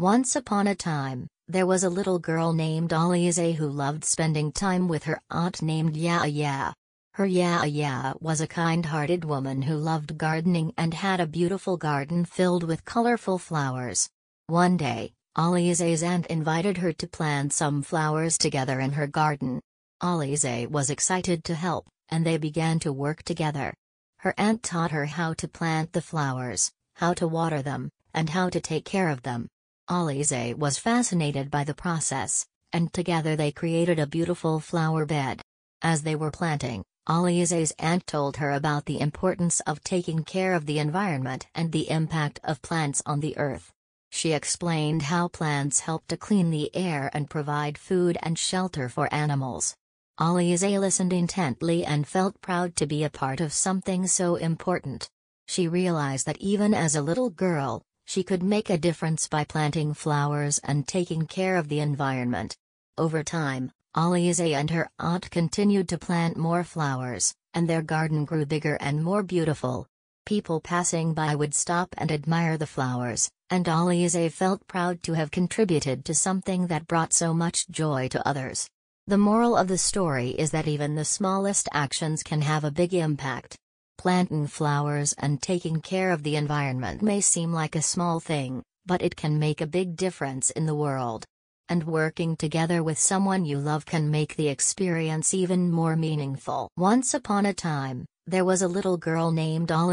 Once upon a time, there was a little girl named Alizeh who loved spending time with her aunt named Ya Her Ya was a kind-hearted woman who loved gardening and had a beautiful garden filled with colorful flowers. One day, Alizeh's aunt invited her to plant some flowers together in her garden. Alizeh was excited to help, and they began to work together. Her aunt taught her how to plant the flowers, how to water them, and how to take care of them. Alizeh was fascinated by the process, and together they created a beautiful flower bed. As they were planting, Alizeh's aunt told her about the importance of taking care of the environment and the impact of plants on the earth. She explained how plants help to clean the air and provide food and shelter for animals. Alizeh listened intently and felt proud to be a part of something so important. She realized that even as a little girl, she could make a difference by planting flowers and taking care of the environment. Over time, Alizeh and her aunt continued to plant more flowers, and their garden grew bigger and more beautiful. People passing by would stop and admire the flowers, and Alizeh felt proud to have contributed to something that brought so much joy to others. The moral of the story is that even the smallest actions can have a big impact. Planting flowers and taking care of the environment may seem like a small thing, but it can make a big difference in the world. And working together with someone you love can make the experience even more meaningful. Once upon a time, there was a little girl named Ollie.